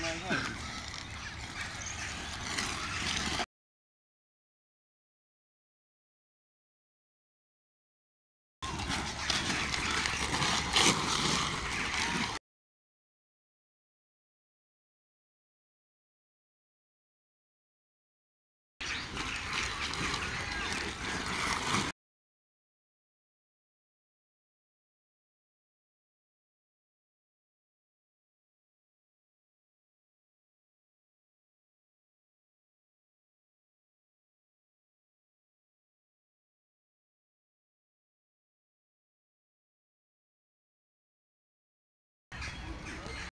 my I?